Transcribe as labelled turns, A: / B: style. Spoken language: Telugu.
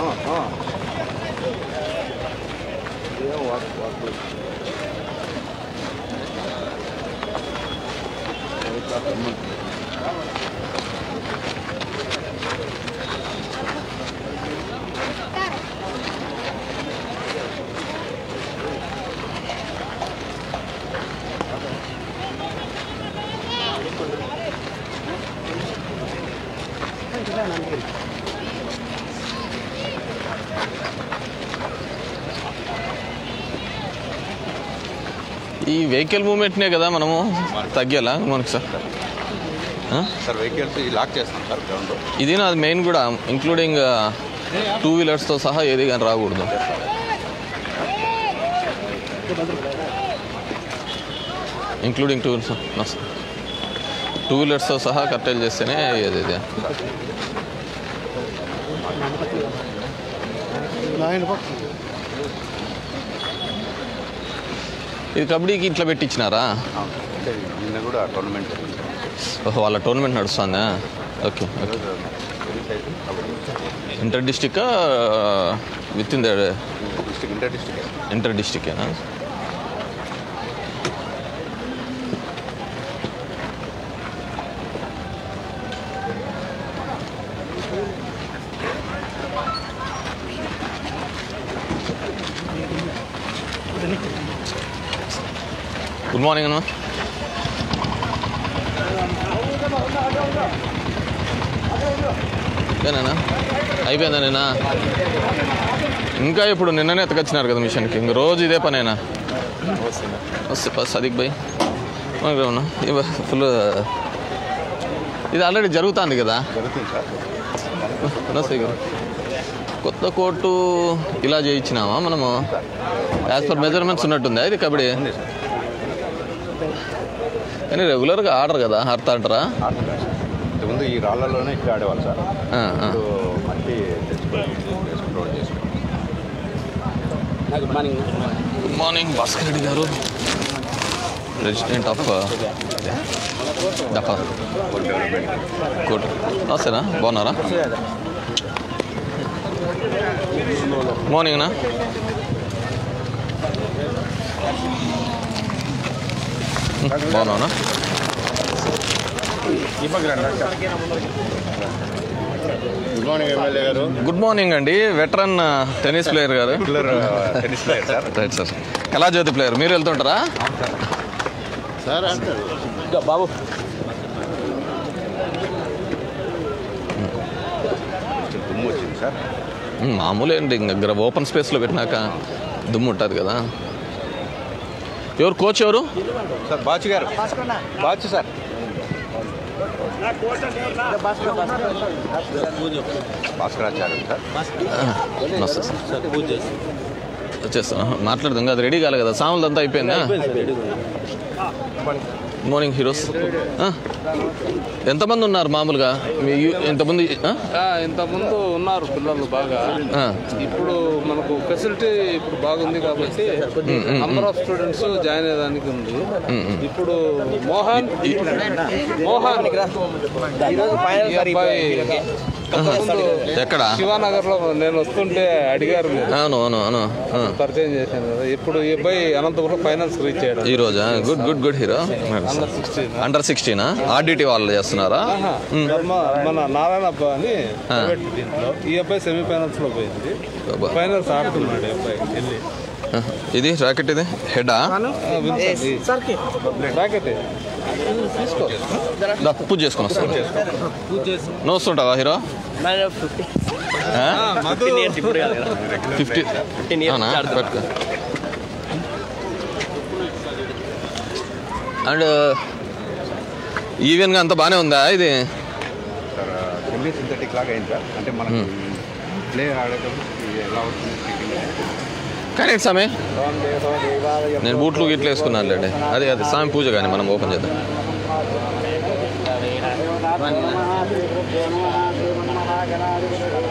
A: 어, 어. 내가 왔고, 왔고. 여기다 금방. 한 시간 안 되겠다.
B: ఈ వెహికల్ మూమెంట్నే కదా మనము తగ్గేలా? మనకు సార్?
A: సార్ వెహికల్స్ లాక్ చేస్తాం సార్ గ్రౌండ్
B: ఇది నాది మెయిన్ కూడా ఇంక్లూడింగ్ టూ వీలర్స్తో సహా ఏది కానీ రాకూడదు. ఇంక్లూడింగ్ టూ వీలర్స్ టూ వీలర్స్తో సహా కట్టెలు చేస్తేనే ఏది ఇది ఇది కబడ్డీకి ఇట్లా పెట్టించినారా
A: అంటే నిన్న కూడా టోర్నమెంట్ జరిగింది సార్.
B: ఓహో వాళ్ళ టోర్నమెంట్ నడుస్తుందా ఓకే ఓకే
A: ఈరోజు రిలీజ్ అయితే
B: kabaddi inter district within the
A: district inter district
B: inter డిస్టికేనా good morning అన్న ఏనా అయిపోయిందా నిన్న? ఇంకా ఇప్పుడు నిన్ననే ఎత్తకొచ్చినారు కదా మిషన్కి. ఇంక రోజు ఇదే పనేనా? వస్తే ఫస్ట్ సదిక్ బై. ఫుల్ ఇది ఆల్రెడీ జరుగుతుంది కదా? కొత్త కోర్టు ఇలా చేయించినామా మనము? యాజ్ పర్ మెజర్మెంట్స్ ఉన్నట్టుందా ఇది కబడ్డీ?
A: సార్
B: కానీ రెగ్యులర్గా ఆడరు కదా ఆడతా అంటారా
A: ఆడుతున్నారు సార్. ఇంతకుముందు ఈ రాళ్ళలోనే ఇక్కడ ఆడేవాళ్ళు సార్. ఇప్పుడు మట్టి రోడ్ చేసుకుని
B: గుడ్ మార్నింగ్. భాస్కర్ రెడ్డి గారు. ప్రెసిడెంట్ ఆఫ్ కోర్టు నమస్తేనా బాగున్నారా? మార్నింగ్నా బాగున్నావునా
A: గుడ్ మార్నింగ్ ఎమ్మెల్యే గారు.
B: గుడ్ మార్నింగ్ అండి. వెటరన్ టెన్నిస్ ప్లేయర్ గారు.
A: Tennis player sir
B: right sir Kalajyothi player మీరు వెళ్తుంటారా?
A: సార్
B: బాబు.
A: దుమ్ము వచ్చింది సార్
B: మామూలే అండి ఇంకా ఓపెన్ స్పేస్లో పెట్టినాక దుమ్ము ఉంటుంది కదా. ఎవరు కోచ్ ఎవరు?
A: సార్ బాచు గారు. బాచు సార్. భాస్కరాచార్య
B: వచ్చేస్తాను మాట్లాడదాం. అది రెడీ కాలే కదా. సాములు అంతా అయిపోయిందా మార్నింగ్ హీరోస్? ఎంతమంది ఉన్నారు మామూలుగా? మీ? ఆ,
C: ఇంతకుముందు ఉన్నారు పిల్లలు బాగా. ఇప్పుడు మనకు ఫెసిలిటీ ఇప్పుడు బాగుంది కాబట్టి నంబర్ ఆఫ్ స్టూడెంట్స్ జాయిన్ అయ్యేదానికి ఉంది. ఇప్పుడు మోహన్ మోహన్
B: ఎక్కడ?
C: శివానగర్లో నేను వస్తుంటే అడిగారు
B: అవును అవును అవును.
C: పరిచయం చేశాను కదా. ఇప్పుడు ఈ అబ్బాయి అనంతపురం ఫైనల్స్ రీచ్ అయ్యాడు.
B: ఈ రోజా? Good good
C: good hero
B: under sixteen RDT వాళ్ళు చేస్తున్నారా?
C: మన నారాయణ అబ్బా అని ఈ అబ్బాయి సెమీఫైనల్స్లో పోయింది. ఫైనల్స్ ఆడుతున్నాడు అబ్బాయి వెళ్ళి.
B: ఇది రాకెట్ ఇది? హెడా
C: రాకెట్
B: పూజ చేసుకుని వస్తాను నువ్వు వస్తుంటావా హీరో? ఫిఫ్టీ అవునా పెట్టుకో అండ్ ఈవెన్గా అంత బాగానే ఉందా ఇది?
A: సెమీ సింథటిక్ లాగా అయింది సార్. అంటే ప్లే ఆడేటప్పుడు ఎలా
B: స్వామి నేను బూట్లు గిట్లు వేసుకున్నాను లేండి అదే అదే స్వామి పూజ కానీ మనం ఓపెన్ చేద్దాం.